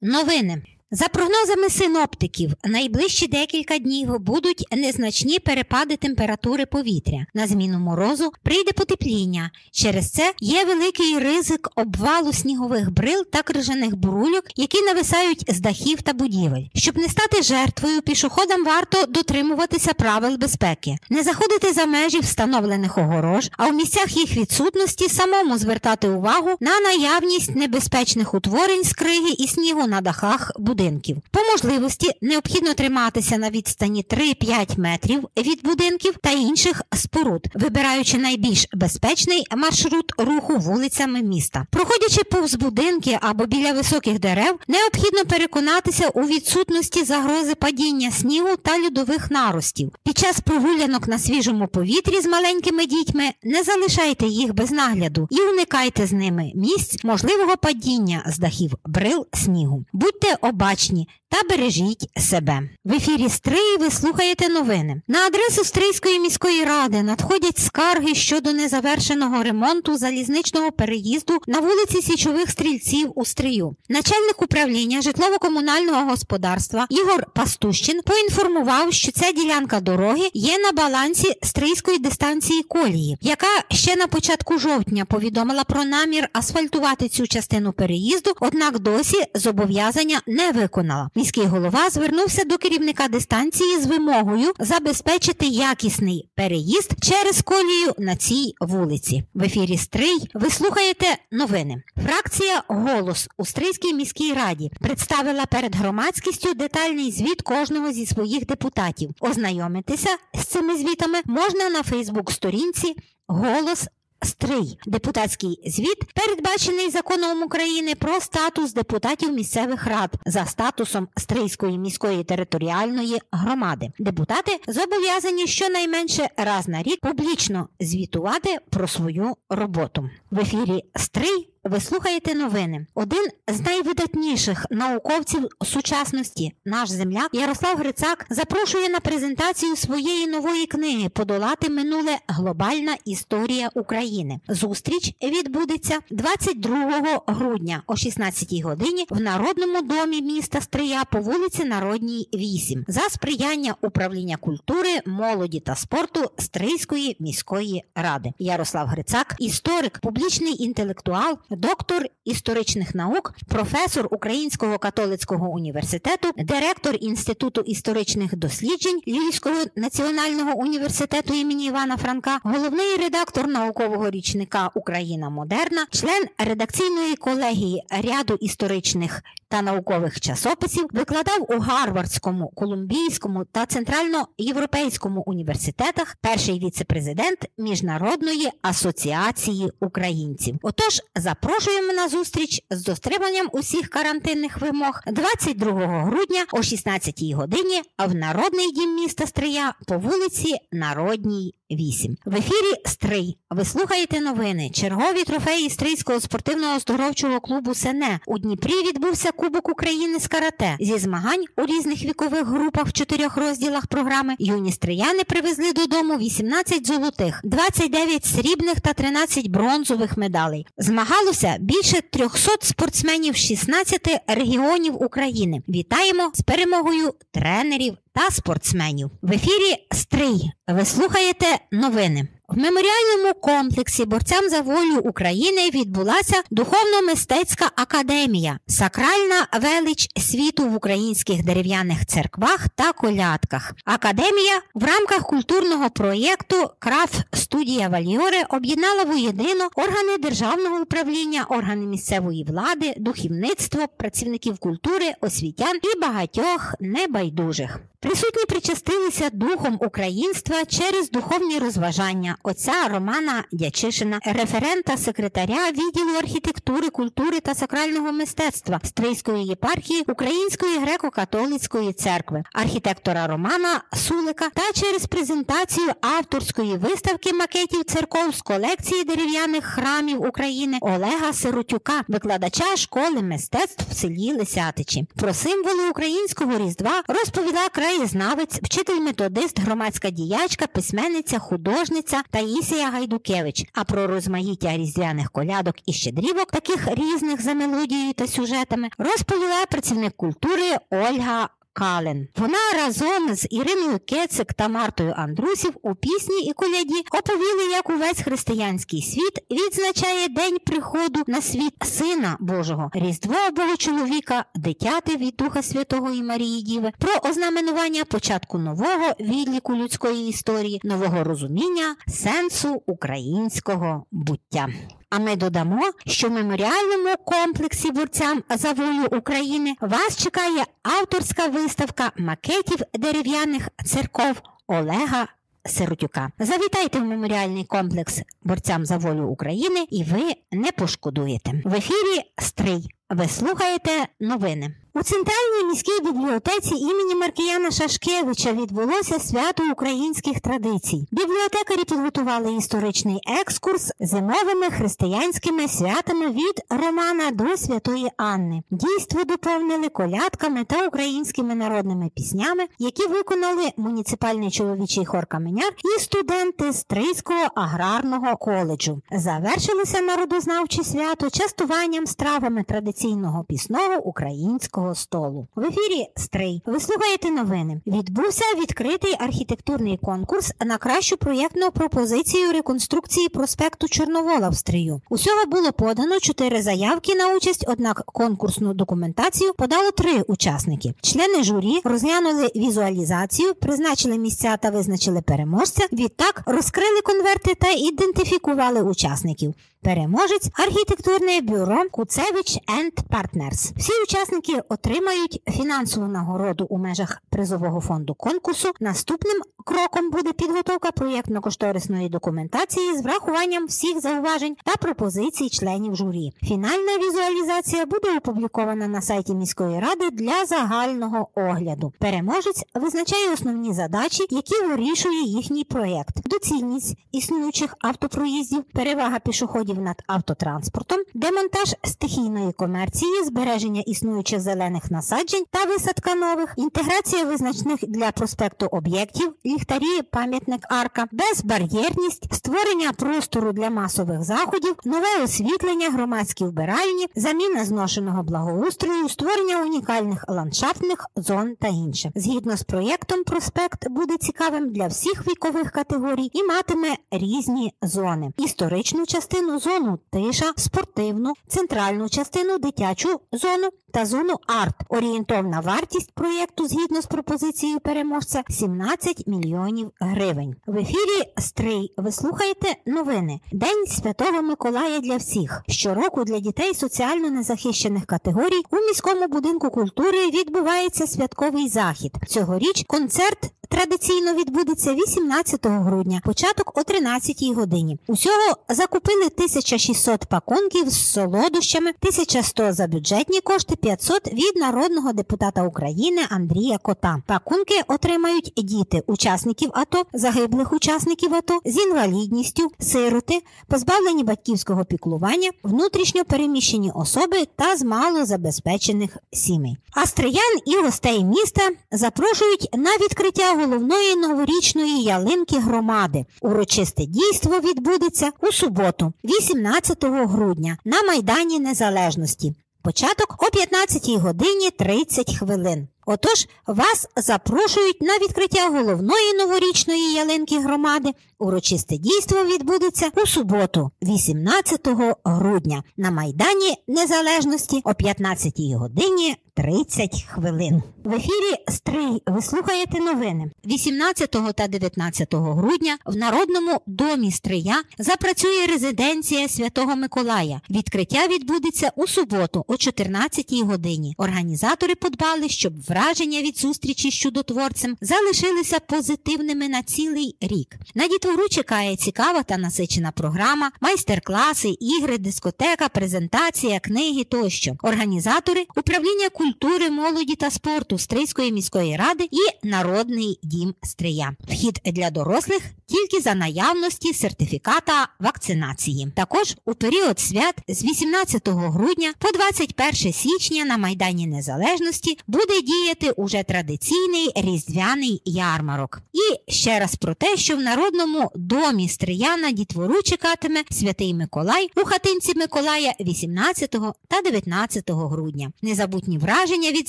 Новини. За прогнозами синоптиків, найближчі декілька днів будуть незначні перепади температури повітря. На зміну морозу прийде потепління. Через це є великий ризик обвалу снігових брил та крижаних бурульок, які нависають з дахів та будівель. Щоб не стати жертвою, пішоходам варто дотримуватися правил безпеки, не заходити за межі встановлених огорож, а в місцях їх відсутності самому звертати увагу на наявність небезпечних утворень з криги і снігу на дахах будинків будинків. По можливості необхідно триматися на відстані 3-5 метрів від будинків та інших споруд, вибираючи найбільш безпечний маршрут руху вулицями міста. Проходячи повз будинки або біля високих дерев, необхідно переконатися у відсутності загрози падіння снігу та льодових наростів. Під час прогулянок на свіжому повітрі з маленькими дітьми не залишайте їх без нагляду і уникайте з ними місць можливого падіння з дахів брил снігу. Будьте обачні обачні та бережіть себе. В ефірі Стрий ви слухаєте новини. На адресу Стрийської міської ради надходять скарги щодо незавершеного ремонту залізничного переїзду на вулиці Січових стрільців у Стрию. Начальник управління житлово-комунального господарства Ігор Пастущин поінформував, що ця ділянка дороги є на балансі Стрийської дистанції колії, яка ще на початку жовтня повідомила про намір асфальтувати цю частину переїзду, однак досі зобов'язання не виконали виконала. Міський голова звернувся до керівника дистанції з вимогою забезпечити якісний переїзд через колію на цій вулиці. В ефірі Стрий ви слухаєте новини. Фракція Голос у Стрийській міській раді представила перед громадськістю детальний звіт кожного зі своїх депутатів. Ознайомитися з цими звітами можна на Фейсбук-сторінці Голос Стрий депутатський звіт передбачений законом України про статус депутатів місцевих рад за статусом Стрийської міської територіальної громади. Депутати зобов'язані щонайменше раз на рік публічно звітувати про свою роботу в ефірі Стрий. Ви слухаєте новини. Один з найвидатніших науковців сучасності, наш земляк Ярослав Грицак, запрошує на презентацію своєї нової книги Подолати минуле глобальна історія України. Зустріч відбудеться 22 грудня о 16 годині в Народному домі міста Стрия по вулиці Народній, 8 за сприяння управління культури, молоді та спорту Стрийської міської ради. Ярослав Грицак, історик, публічний інтелектуал доктор історичних наук, професор Українського католицького університету, директор Інституту історичних досліджень Львівського національного університету імені Івана Франка, головний редактор наукового річника Україна Модерна, член редакційної колегії ряду історичних та наукових часописів, викладав у Гарвардському, Колумбійському та Центральноєвропейському університетах, перший віце-президент Міжнародної асоціації українців. Отож, запрошуємо на зустріч з дотриманням усіх карантинних вимог 22 грудня о 16 годині в Народний дім міста Стрия по вулиці Народній. 8. В ефірі Стрий. Ви слухаєте новини. Чергові трофеї Стрийського спортивного оздоровчого клубу Сене. У Дніпрі відбувся Кубок України з карате. Зі змагань у різних вікових групах в чотирьох розділах програми юні стрияни привезли додому 18 золотих, 29 срібних та 13 бронзових медалей. Змагалося більше 300 спортсменів 16 регіонів України. Вітаємо з перемогою тренерів та спортсменів. В ефірі Стрий. Ви слухаєте новини. В меморіальному комплексі борцям за волю України відбулася духовно-мистецька академія, сакральна велич світу в українських дерев'яних церквах та колядках. Академія в рамках культурного проєкту Краф студія Вальйоре об'єднала воєдино органи державного управління, органи місцевої влади, духівництво, працівників культури, освітян і багатьох небайдужих. Присутні причастилися духом українства через духовні розважання отця Романа Дячишина, референта секретаря відділу архітектури, культури та сакрального мистецтва Стрийської єпархії Української греко-католицької церкви, архітектора Романа Сулика та через презентацію авторської виставки макетів церков з колекції дерев'яних храмів України Олега Сиротюка, викладача школи мистецтв в селі Лисятичі. Про символи українського різдва розповіла краєзнавець, вчитель методист, громадська діячка, письменниця, художниця Таїсія Гайдукевич. А про розмаїття різдвяних колядок і щедрівок, таких різних за мелодією та сюжетами, розповіла працівник культури Ольга Кален. Вона разом з Іриною Кецик та Мартою Андрусів у пісні і коляді оповіли, як увесь християнський світ відзначає день приходу на світ Сина Божого, Різдво Бога чоловіка, дитяти від Духа Святого і Марії Діви, про ознаменування початку нового відліку людської історії, нового розуміння, сенсу українського буття. А ми додамо, що в меморіальному комплексі борцям за волю України вас чекає авторська виставка макетів дерев'яних церков Олега Сиротюка. Завітайте в меморіальний комплекс борцям за волю України, і ви не пошкодуєте. В ефірі Стрий. Ви слухаєте новини. У центральній міській бібліотеці імені Маркіяна Шашкевича відбулося свято українських традицій. Бібліотекарі підготували історичний екскурс зимовими християнськими святами від Романа до Святої Анни. Дійство доповнили колядками та українськими народними піснями, які виконали муніципальний чоловічий хор Каменяр і студенти Стрийського аграрного коледжу. Завершилося народознавче свято частуванням стравами традиційного пісного українського столу. В ефірі Стрий. Ви слухаєте новини. Відбувся відкритий архітектурний конкурс на кращу проєктну пропозицію реконструкції проспекту Чорновола в Стрию. Усього було подано чотири заявки на участь, однак конкурсну документацію подало три учасники. Члени журі розглянули візуалізацію, призначили місця та визначили переможця. Відтак розкрили конверти та ідентифікували учасників. Переможець архітектурне бюро Куцевич енд Партнерс. Всі учасники отримають фінансову нагороду у межах призового фонду конкурсу. Наступним кроком буде підготовка проєктно-кошторисної документації з врахуванням всіх зауважень та пропозицій членів журі. Фінальна візуалізація буде опублікована на сайті міської ради для загального огляду. Переможець визначає основні задачі, які вирішує їхній проєкт, доцільність існуючих автопроїздів, перевага пішоходів над автотранспортом, демонтаж стихійної комерції, збереження існуючих зелених насаджень та висадка нових, інтеграція визначних для проспекту об'єктів, ліхтарі, пам'ятник арка, безбар'єрність, створення простору для масових заходів, нове освітлення, громадські вбиральні, заміна зношеного благоустрою, створення унікальних ландшафтних зон та інше. Згідно з проєктом, проспект буде цікавим для всіх вікових категорій і матиме різні зони. Історичну частину зону тиша, спортивну, центральну частину дитячу зону та зону арт. Орієнтовна вартість проєкту згідно з пропозицією переможця 17 мільйонів гривень. В ефірі Стрий ви слухаєте новини. День Святого Миколая для всіх. Щороку для дітей соціально незахищених категорій у міському будинку культури відбувається святковий захід. Цьогоріч концерт. Традиційно відбудеться 18 грудня, початок о 13 годині. Усього закупили 1600 пакунків з солодощами, 1100 за бюджетні кошти, 500 від народного депутата України Андрія Кота. Пакунки отримають діти, учасників АТО, загиблих учасників АТО з інвалідністю, сироти, позбавлені батьківського піклування, внутрішньо переміщені особи та з малозабезпечених сімей. Астриян і гостей міста запрошують на відкриття головної новорічної ялинки громади. Урочисте дійство відбудеться у суботу, 18 грудня, на Майдані Незалежності. Початок о 15 годині 30 хвилин. Отож, вас запрошують на відкриття головної новорічної ялинки громади. Урочисте дійство відбудеться у суботу, 18 грудня, на Майдані Незалежності о 15 годині 30 хвилин. В ефірі Стрий ви слухаєте новини 18 та 19 грудня в Народному домі Стрия запрацює резиденція Святого Миколая. Відкриття відбудеться у суботу о 14 годині. Організатори подбали, щоб враження від зустрічі з чудотворцем залишилися позитивними на цілий рік. На дітвору чекає цікава та насичена програма, майстер-класи, ігри, дискотека, презентація, книги тощо. Організатори управління культури, молоді та спорту Стрийської міської ради і Народний дім Стрия. Вхід для дорослих тільки за наявності сертифіката вакцинації. Також у період свят з 18 грудня по 21 січня на Майдані Незалежності буде діяти уже традиційний різдвяний ярмарок. І ще раз про те, що в народному домі Стрияна дітвору чекатиме святий Миколай у хатинці Миколая 18 та 19 грудня. Незабутні враження від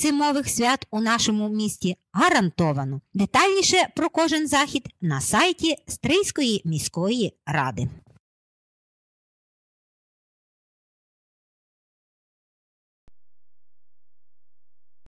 зимових свят у нашому місті гарантовано. Детальніше про кожен захід на сайті Стрийської міської ради.